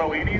So any of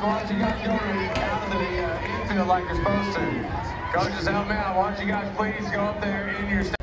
don't you guys go out of the uh, infield like you're supposed to? Coaches, out. Why don't you guys please go up there in your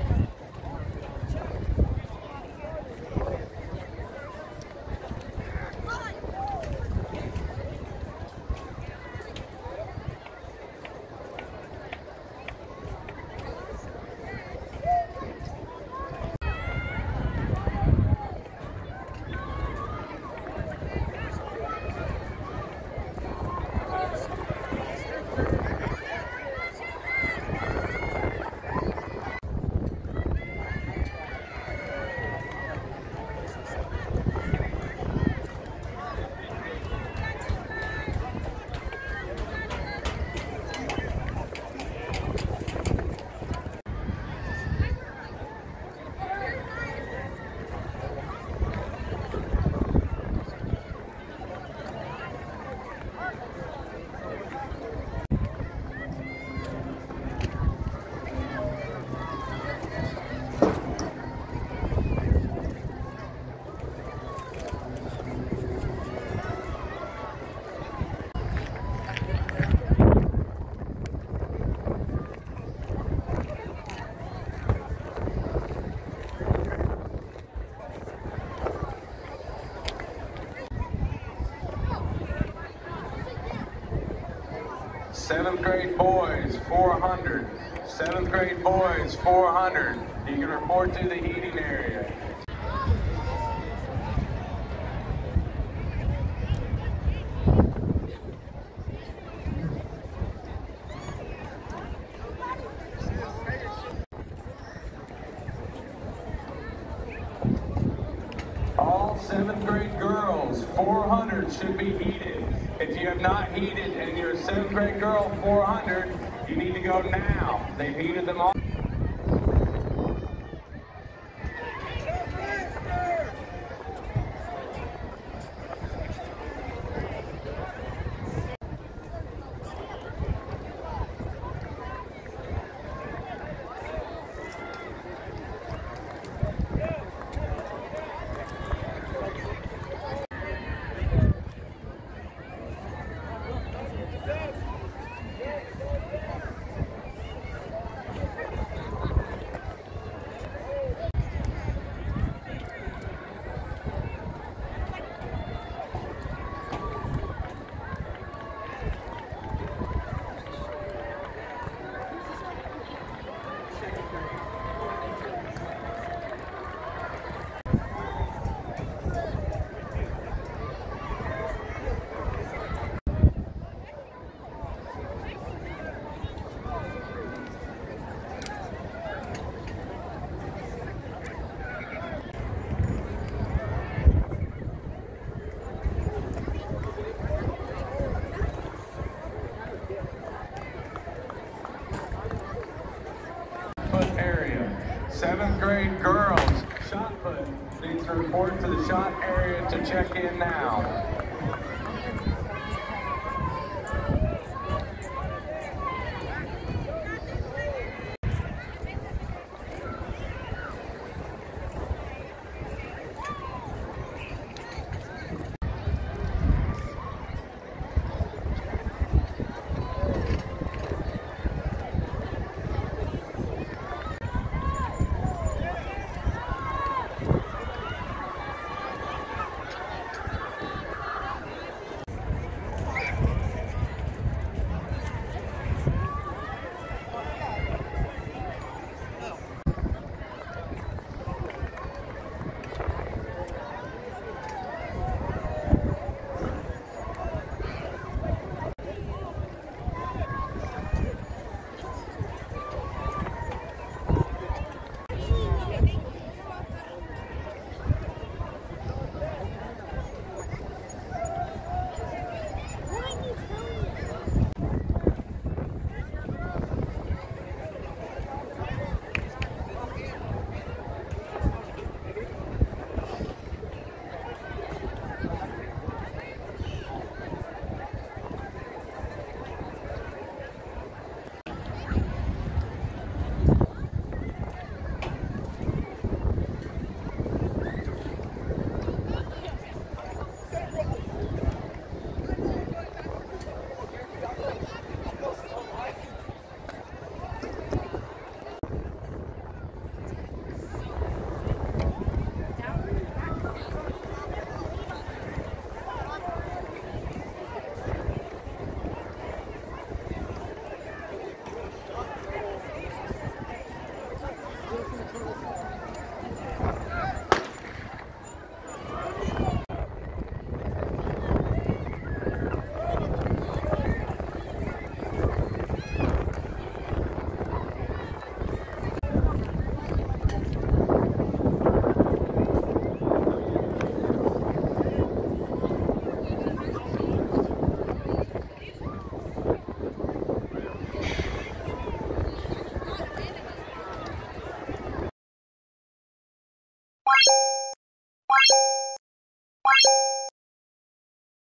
Seventh grade boys, 400. Seventh grade boys, 400. You can report to the heating area. All seventh grade girls, 400 should be heated. If you have not heated and you're a seventh grade girl, 400, you need to go now. They've heated them all. put area. Seventh grade girls, shot put needs to report to the shot area to check in now.